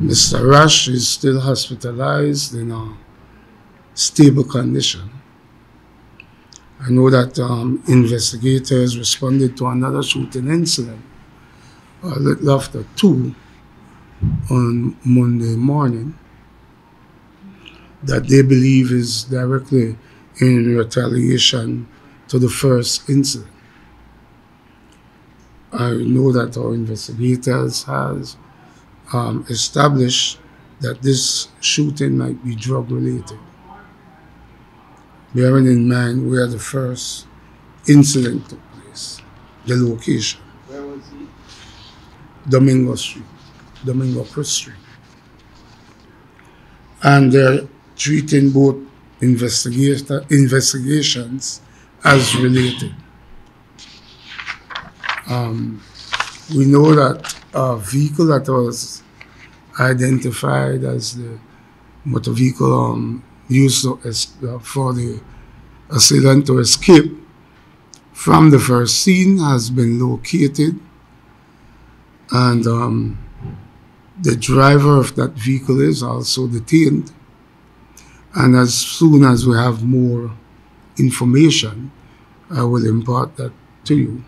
Mr. Rash is still hospitalized in a stable condition. I know that um, investigators responded to another shooting incident a little after 2 on Monday morning that they believe is directly in retaliation to the first incident. I know that our investigators has um, established that this shooting might be drug related. Bearing in mind where the first incident took place, the location. Where was he? Domingo Street, Domingo Cruz Street. And they're treating both investigator, investigations as related. Um, we know that a vehicle that was identified as the motor vehicle um, used to uh, for the assailant to escape from the first scene has been located and um, the driver of that vehicle is also detained. And as soon as we have more information, I will impart that to you.